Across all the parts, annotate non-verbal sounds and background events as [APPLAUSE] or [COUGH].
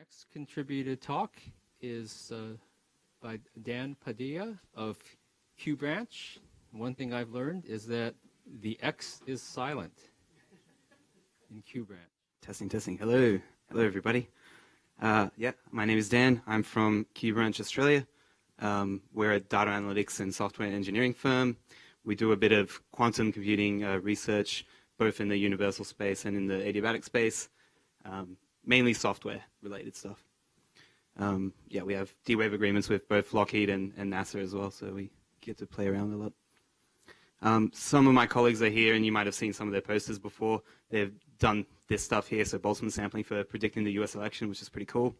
next contributed talk is uh, by Dan Padilha of QxBranch. One thing I've learned is that the X is silent in QxBranch. Testing, testing. Hello. Hello, everybody. Uh, yeah, my name is Dan. I'm from QxBranch Australia. Um, we're a data analytics and software engineering firm. We do a bit of quantum computing uh, research, both in the universal space and in the adiabatic space, um, mainly software related stuff. Um, yeah, we have D-Wave agreements with both Lockheed and, and, NASA as well, so we get to play around a lot. Um, some of my colleagues are here, and you might have seen some of their posters before. They've done this stuff here, so Boltzmann sampling for predicting the US election, which is pretty cool,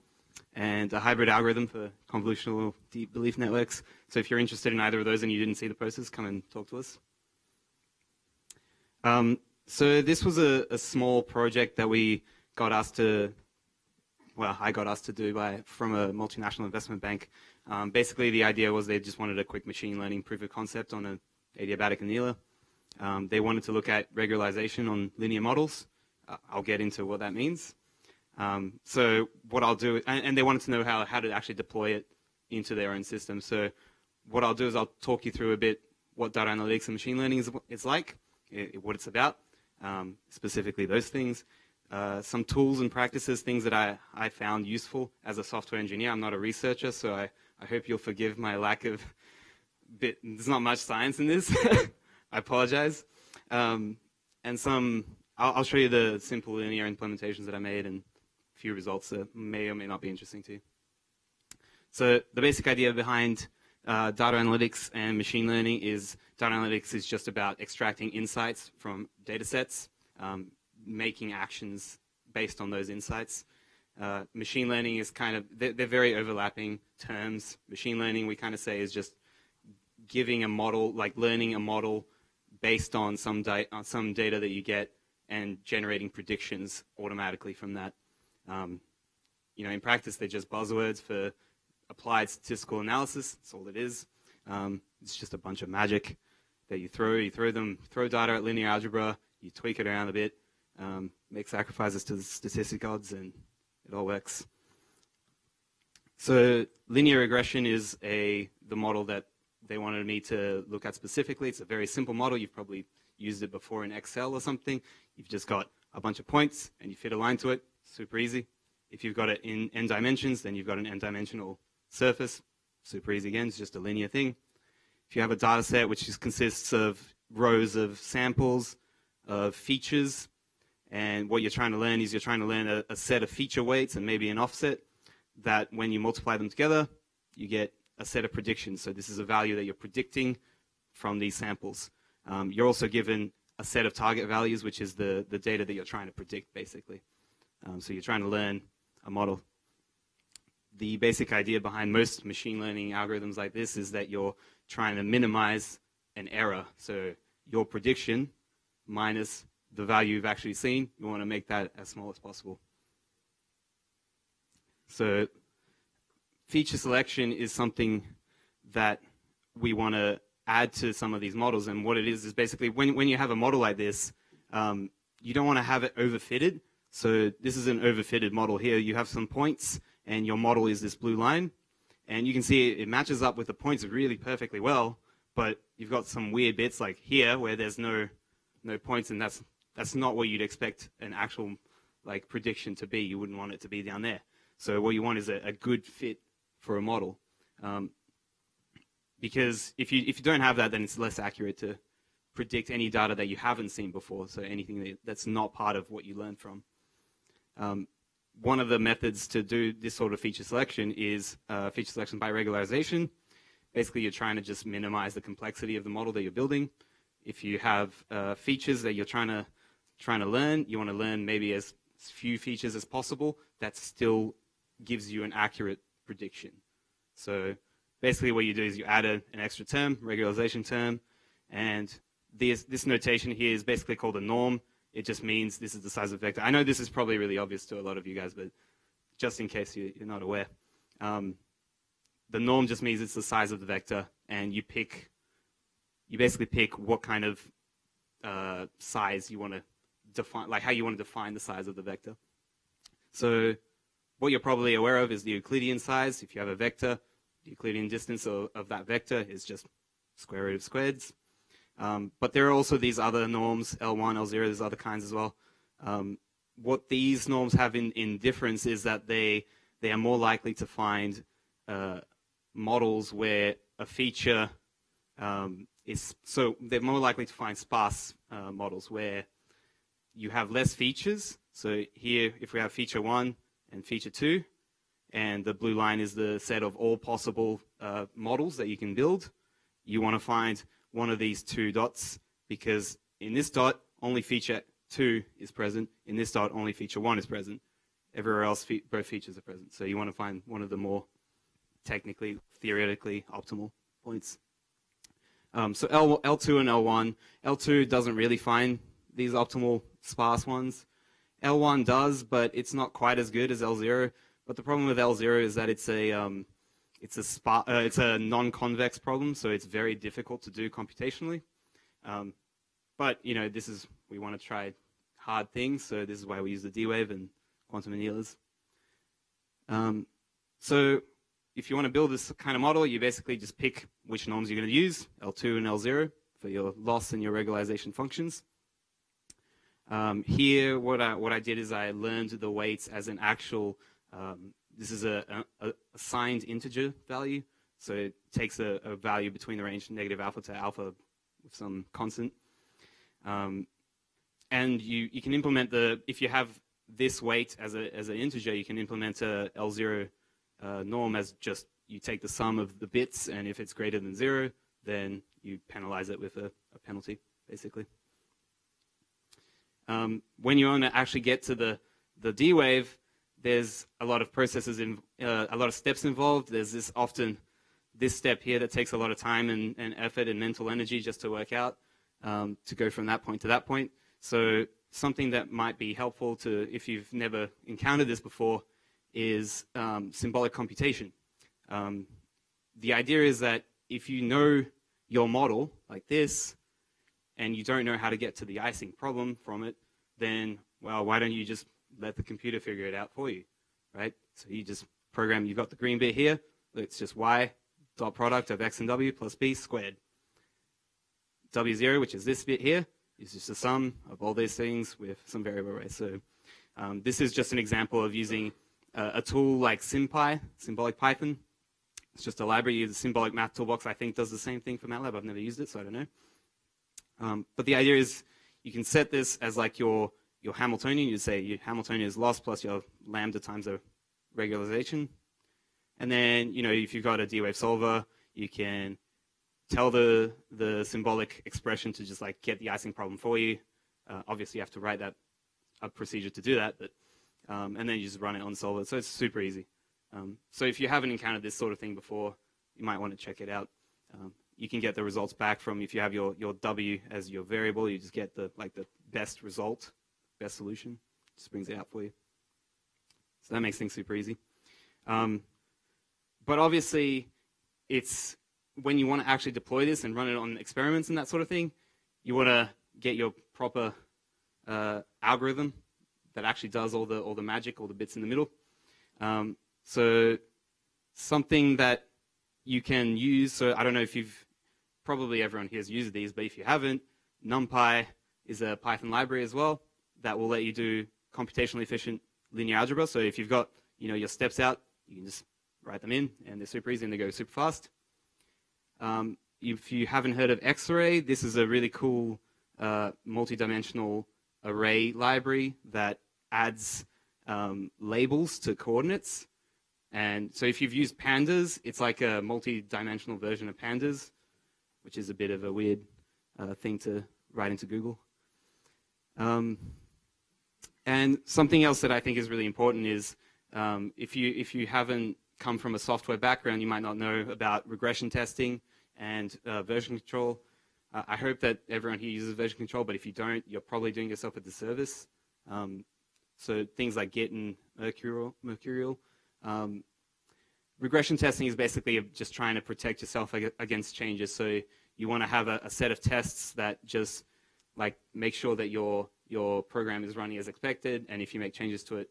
and a hybrid algorithm for convolutional deep belief networks. So if you're interested in either of those and you didn't see the posters, come and talk to us. Um, so this was a, a small project that we got asked to well, I got asked to do by from a multinational investment bank. Um, basically, the idea was they just wanted a quick machine learning proof of concept on an adiabatic annealer. Um, they wanted to look at regularization on linear models. Uh, I'll get into what that means. Um, so what I'll do, and, and, they wanted to know how, how to actually deploy it into their own system. So what I'll do is I'll talk you through a bit what data analytics and machine learning is, is like, it, what it's about, um, specifically those things, uh, some tools and practices, things that I, I found useful as a software engineer. I'm not a researcher, so I, I hope you'll forgive my lack of [LAUGHS] bit. There's not much science in this. [LAUGHS] I apologize. Um, and some, I'll, I'll, show you the simple linear implementations that I made and a few results that may or may not be interesting to you. So the basic idea behind uh, data analytics and machine learning is data analytics is just about extracting insights from data sets. Um, making actions based on those insights. Uh, machine learning is kind of, they're, they're, very overlapping terms. Machine learning, we kind of say, is just giving a model, like learning a model based on some, on some data that you get and generating predictions automatically from that. Um, you know, in practice, they're just buzzwords for applied statistical analysis. That's all it is. Um, it's just a bunch of magic that you throw. You throw them, throw data at linear algebra, you tweak it around a bit, um, make sacrifices to the statistic odds, and it all works. So linear regression is a the model that they wanted me to look at specifically. It's a very simple model. You've probably used it before in Excel or something. You've just got a bunch of points and you fit a line to it. Super easy. If you've got it in n dimensions, then you've got an n-dimensional surface. Super easy again. It's just a linear thing. If you have a data set which is, consists of rows of samples, of features, and what you're trying to learn is you're trying to learn a, a, set of feature weights and maybe an offset that when you multiply them together, you get a set of predictions. So this is a value that you're predicting from these samples. Um, you're also given a set of target values, which is the, the data that you're trying to predict, basically. Um, so you're trying to learn a model. The basic idea behind most machine learning algorithms like this is that you're trying to minimize an error. So your prediction minus the value you've actually seen. You want to make that as small as possible. So feature selection is something that we want to add to some of these models. And what it is is basically when, when you have a model like this, um, you don't want to have it overfitted. So this is an overfitted model here. You have some points, and your model is this blue line. And you can see it matches up with the points really perfectly well, but you've got some weird bits like here where there's no no points, and that's that's not what you'd expect an actual like prediction to be. You wouldn't want it to be down there. So what you want is a, a good fit for a model. Um, because if you if you don't have that, then it's less accurate to predict any data that you haven't seen before. So anything that, that's not part of what you learned from. Um, one of the methods to do this sort of feature selection is uh, feature selection by regularization. Basically, you're trying to just minimize the complexity of the model that you're building. If you have uh, features that you're trying to trying to learn, you want to learn maybe as few features as possible that still gives you an accurate prediction. So basically what you do is you add a, an extra term, regularization term, and this, this notation here is basically called a norm. It just means this is the size of the vector. I know this is probably really obvious to a lot of you guys, but just in case you, are not aware. Um, the norm just means it's the size of the vector, and you pick, you basically pick what kind of uh, size you want to define, like how you want to define the size of the vector. So what you're probably aware of is the Euclidean size. If you have a vector, the Euclidean distance of, of that vector is just square root of squareds. Um, but there are also these other norms, L1, L0, there's other kinds as well. Um, what these norms have in, in difference is that they, they are more likely to find uh, models where a feature um, is, so they're more likely to find sparse uh, models where you have less features. So here, if we have feature one and feature two, and the blue line is the set of all possible uh, models that you can build, you want to find one of these two dots because in this dot, only feature 2 is present. In this dot, only feature 1 is present. Everywhere else, fe both features are present. So you want to find one of the more technically, theoretically optimal points. Um, so L, L2 and L1. L2 doesn't really find these optimal sparse ones. L1 does, but it's not quite as good as L0. But the problem with L0 is that it's a um, it's a spa, uh, it's a non-convex problem, so it's very difficult to do computationally. Um, but you know, this is we want to try hard things, so this is why we use the D-wave and quantum annealers. Um, so if you want to build this kind of model, you basically just pick which norms you're going to use, L2 and L0, for your loss and your regularization functions. Um, here, what I, what I did is I learned the weights as an actual um, this is a, a, a signed integer value, so it takes a, a, value between the range negative alpha to alpha with some constant. Um, and you, you can implement the, if you have this weight as, a, as an integer, you can implement a L0 uh, norm as just you take the sum of the bits, and if it's greater than zero, then you penalize it with a, a penalty, basically. Um, when you want to actually get to the, the D wave, there's a lot of processes, in, uh, a lot of steps involved. There's this often this step here that takes a lot of time and, and effort and mental energy just to work out um, to go from that point to that point. So something that might be helpful to if you've never encountered this before is um, symbolic computation. Um, the idea is that if you know your model like this and you don't know how to get to the Ising problem from it, then well, why don't you just let the computer figure it out for you, right? So you just program, you've got the green bit here, it's just y dot product of x and w plus b squared. W0, which is this bit here, is just a sum of all these things with some variable array. So um, this is just an example of using uh, a tool like SymPy, Symbolic Python. It's just a library. The Symbolic Math Toolbox, I think, does the same thing for MATLAB. I've never used it, so I don't know. Um, but the idea is you can set this as like your your Hamiltonian, you say your Hamiltonian is loss plus your lambda times a regularization. And then, you know, if you've got a D-wave solver, you can tell the, the symbolic expression to just like get the Ising problem for you. Uh, obviously, you have to write that a procedure to do that, but um, and then you just run it on solver. So it's super easy. Um, so if you haven't encountered this sort of thing before, you might want to check it out. Um, you can get the results back from if you have your, your W as your variable, you just get the like the best result best solution. Just brings it out for you. So that makes things super easy. Um, but obviously, it's when you want to actually deploy this and run it on experiments and that sort of thing, you want to get your proper uh, algorithm that actually does all the all the magic, all the bits in the middle. Um, so something that you can use. So I don't know if you've probably everyone here has used these, but if you haven't, NumPy is a Python library as well that will let you do computationally efficient linear algebra. So if you've got you know your steps out, you can just write them in, and they're super easy and they go super fast. Um, if you haven't heard of Xarray, this is a really cool uh, multi-dimensional array library that adds um, labels to coordinates. And so if you've used pandas, it's like a multi-dimensional version of pandas, which is a bit of a weird uh, thing to write into Google. Um, and something else that I think is really important is um, if you if you haven't come from a software background, you might not know about regression testing and uh, version control. Uh, I hope that everyone here uses version control, but if you don't, you're probably doing yourself a disservice. Um, so things like Git and Mercurial. Mercurial um, regression testing is basically just trying to protect yourself against changes. So you want to have a, a set of tests that just like make sure that your your program is running as expected, and if you make changes to it,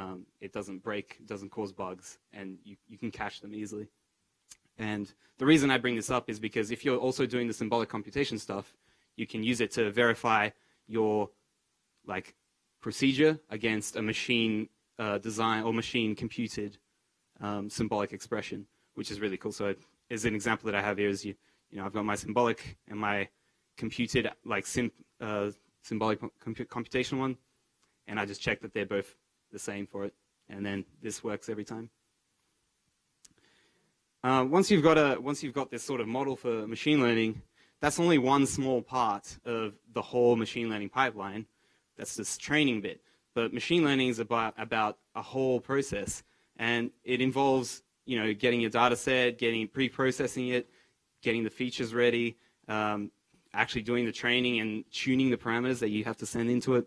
Um, it doesn't break, doesn't cause bugs, and you, you can cache them easily. And the reason I bring this up is because if you're also doing the symbolic computation stuff, you can use it to verify your like procedure against a machine uh, design or machine computed um, symbolic expression, which is really cool. So, as an example that I have here is you, you know, I've got my symbolic and my computed like sim, uh, symbolic comp- computation one, and I just check that they're both the same for it, and then this works every time. Uh, once you've got a once you've got this sort of model for machine learning, that's only one small part of the whole machine learning pipeline. That's this training bit. But machine learning is about about a whole process, and it involves you know getting your data set, getting pre-processing it, getting the features ready, um, actually doing the training and tuning the parameters that you have to send into it,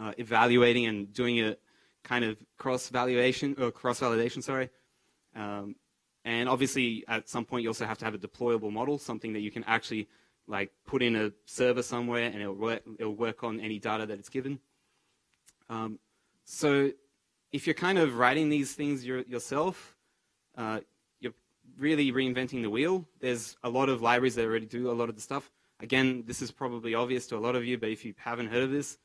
uh, evaluating and doing a kind of cross valuation or cross validation, sorry. Um, and obviously, at some point, you also have to have a deployable model, something that you can actually like put in a server somewhere, and it'll work. It'll work on any data that it's given. Um, so, if you're kind of writing these things your, yourself, uh, really reinventing the wheel. There's a lot of libraries that already do a lot of the stuff. Again, this is probably obvious to a lot of you, but if you haven't heard of this,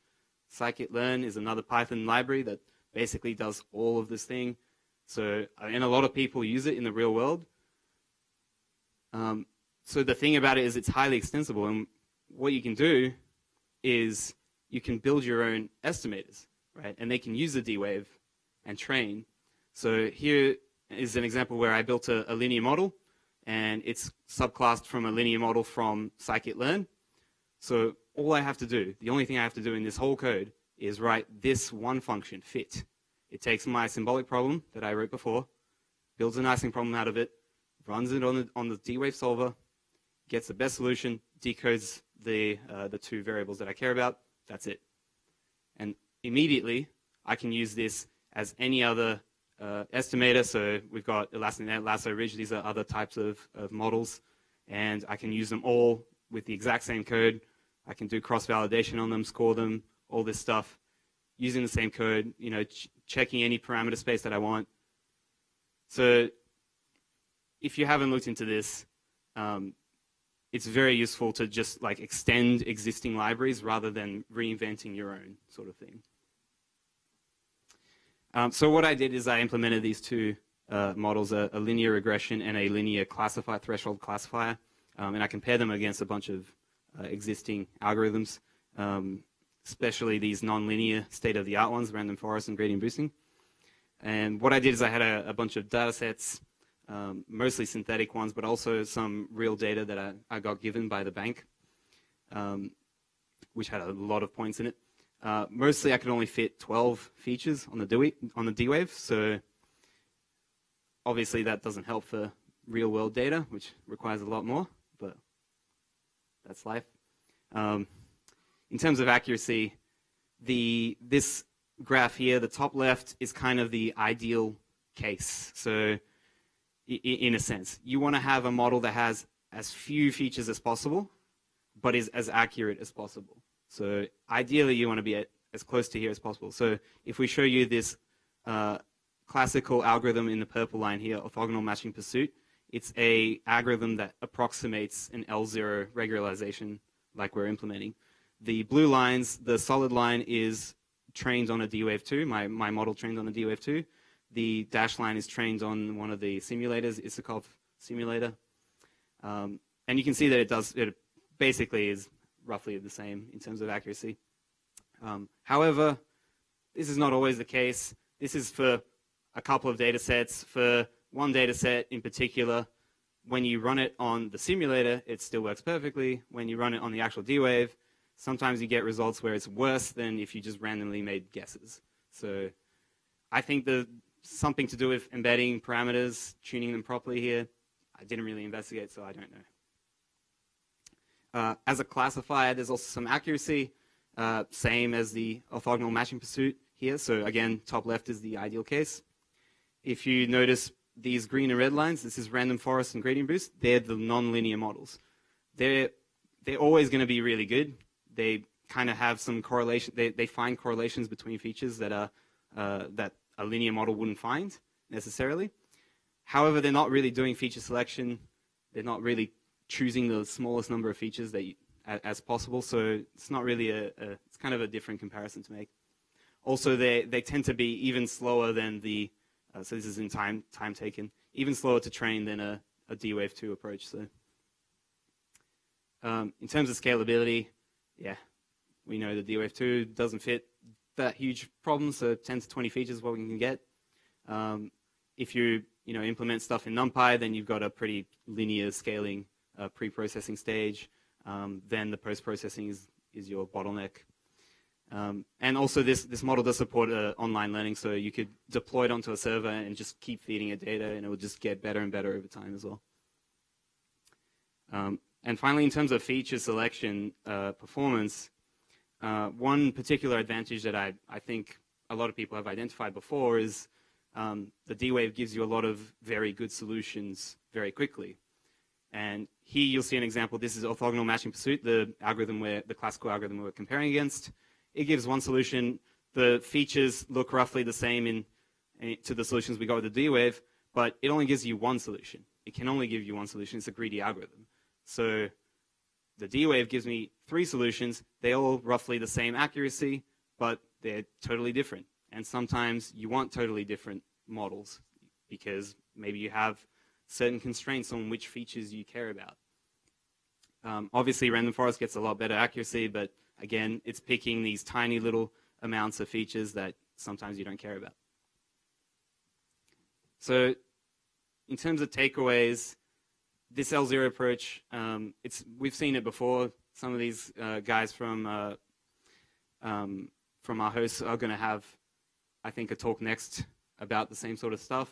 scikit-learn is another Python library that basically does all of this thing. So, and a lot of people use it in the real world. Um, so the thing about it is it's highly extensible, and what you can do is you can build your own estimators, right? And they can use the D-Wave and train. So here is an example where I built a, a linear model and it's subclassed from a linear model from scikit-learn. So all I have to do, the only thing I have to do in this whole code is write this one function, fit. It takes my symbolic problem that I wrote before, builds an Ising problem out of it, runs it on the, on the D-Wave solver, gets the best solution, decodes the, uh, the two variables that I care about, that's it. And immediately, I can use this as any other uh, estimator. So we've got ElasticNet, Lasso Ridge. These are other types of, of models. And I can use them all with the exact same code. I can do cross-validation on them, score them, all this stuff using the same code, you know, ch checking any parameter space that I want. So if you haven't looked into this, um, it's very useful to just like extend existing libraries rather than reinventing your own sort of thing. Um, so what I did is I implemented these two uh, models, a, a, linear regression and a linear classifier, threshold classifier, um, and I compared them against a bunch of uh, existing algorithms, um, especially these nonlinear state-of-the-art ones, random forest and gradient boosting. And what I did is I had a, a bunch of data sets, um, mostly synthetic ones, but also some real data that I, I got given by the bank, um, which had a lot of points in it. Uh, mostly, I could only fit 12 features on the D on the D-Wave, so obviously that doesn't help for real-world data, which requires a lot more, but that's life. Um, in terms of accuracy, the this graph here, the top left, is kind of the ideal case. So, in a sense, you want to have a model that has as few features as possible, but is as accurate as possible. So ideally, you want to be as close to here as possible. So if we show you this uh, classical algorithm in the purple line here, orthogonal matching pursuit, it's a algorithm that approximates an L0 regularization like we're implementing. The blue lines, the solid line is trained on a D-Wave 2. My, my model trained on a D-Wave 2. The dashed line is trained on one of the simulators, Isakov simulator. Um, and you can see that it does, it basically is roughly the same in terms of accuracy. Um, however, this is not always the case. This is for a couple of data sets. For one data set in particular, when you run it on the simulator, it still works perfectly. When you run it on the actual D-Wave, sometimes you get results where it's worse than if you just randomly made guesses. So I think there's something to do with embedding parameters, tuning them properly here. I didn't really investigate, so I don't know. Uh, as a classifier, there's also some accuracy, uh, same as the orthogonal matching pursuit here. So again, top left is the ideal case. If you notice these green and red lines, this is random forest and gradient boost, they're the nonlinear models. They're, they're always going to be really good. They kind of have some correlation, they, they find correlations between features that are uh, that a linear model wouldn't find necessarily. However, they're not really doing feature selection. They're not really choosing the smallest number of features that you, as possible. So it's not really a, a, it's kind of a different comparison to make. Also, they they tend to be even slower than the uh, so this is in time time taken, even slower to train than a, a D-Wave 2 approach. So um, in terms of scalability, yeah, we know the D-Wave 2 doesn't fit that huge problem, so 10 to 20 features is what we can get. Um, if you you know implement stuff in NumPy, then you've got a pretty linear scaling uh, pre-processing stage. Um, then the post-processing is is your bottleneck. Um, and also, this this model does support uh, online learning, so you could deploy it onto a server and just keep feeding it data, and it will just get better and better over time as well. Um, and finally, in terms of feature selection uh, performance, uh, one particular advantage that I, I think a lot of people have identified before is um, the D-Wave gives you a lot of very good solutions very quickly. And here you'll see an example. This is orthogonal matching pursuit, the algorithm where the classical algorithm we're comparing against. It gives one solution. The features look roughly the same in, in to the solutions we got with the D-Wave, but it only gives you one solution. It can only give you one solution. It's a greedy algorithm. So the D-Wave gives me three solutions. They all roughly the same accuracy, but they're totally different. And sometimes you want totally different models because maybe you have certain constraints on which features you care about. Um, obviously, random forest gets a lot better accuracy, but again, it's picking these tiny little amounts of features that sometimes you don't care about. So, in terms of takeaways, this L0 approach, um, it's we've seen it before. Some of these uh, guys from uh, um, from our hosts are going to have, I think, a talk next about the same sort of stuff.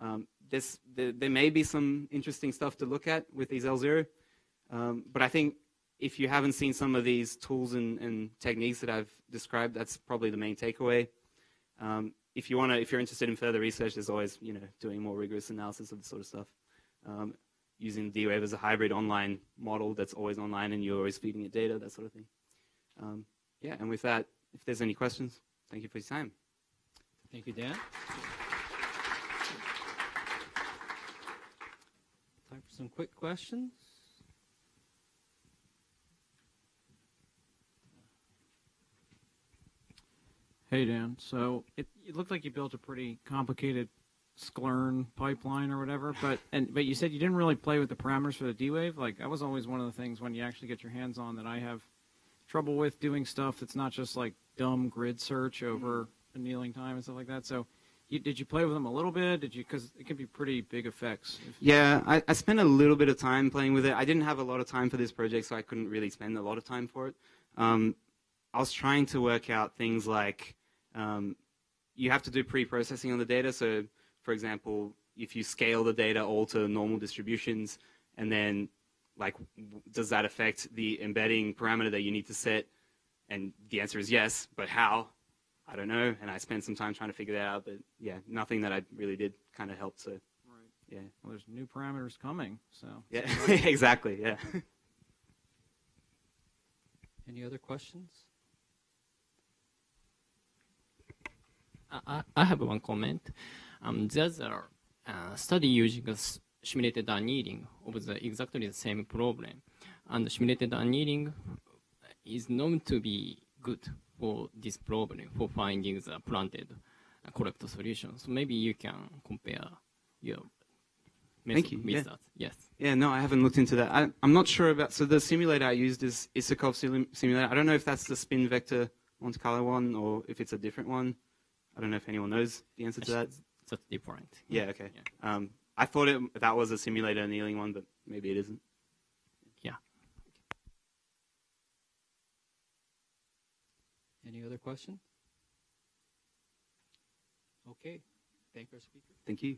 Um, this, there, there, may be some interesting stuff to look at with these L0, um, but I think if you haven't seen some of these tools and, and, techniques that I've described, that's probably the main takeaway. Um, if you want to, if you're interested in further research, there's always, you know, doing more rigorous analysis of this sort of stuff. Um, using D-Wave as a hybrid online model that's always online and you're always feeding it data, that sort of thing. Um, yeah, and with that, if there's any questions, thank you for your time. Thank you, Dan. Time for some quick questions. Hey, Dan. So it, it looked like you built a pretty complicated sklearn pipeline or whatever, but [SIGHS] and but you said you didn't really play with the parameters for the D-Wave. Like that was always one of the things when you actually get your hands on that I have trouble with doing stuff that's not just like dumb grid search over mm-hmm. annealing time and stuff like that. So you, did you play with them a little bit? Did you? Because it can be pretty big effects. Yeah, I, I spent a little bit of time playing with it. I didn't have a lot of time for this project, so I couldn't really spend a lot of time for it. Um, I was trying to work out things like um, you have to do pre-processing on the data. So, for example, if you scale the data all to normal distributions, and then like, does that affect the embedding parameter that you need to set? And the answer is yes, but how? I don't know. And I spent some time trying to figure that out, but yeah, nothing that I really did kind of helped. So, right. yeah. Well, there's new parameters coming, so. Yeah, [LAUGHS] exactly. Yeah. [LAUGHS] Any other questions? I, I have one comment. Um, there's a uh, study using a simulated annealing of the exactly the same problem, and simulated annealing is known to be good for this problem for finding the planted uh, correct solution. So maybe you can compare your Thank you. with Yeah. that. Yes. Yeah, no, I haven't looked into that. I, I'm not sure about. So the simulator I used is Isakov sim- simulator. I don't know if that's the spin vector Monte Carlo one or if it's a different one. I don't know if anyone knows the answer to that. That's different. Yeah, okay. Um, I thought it, that was a simulator annealing one, but maybe it isn't. Yeah. Any other questions? Okay. Thank our speaker. Thank you.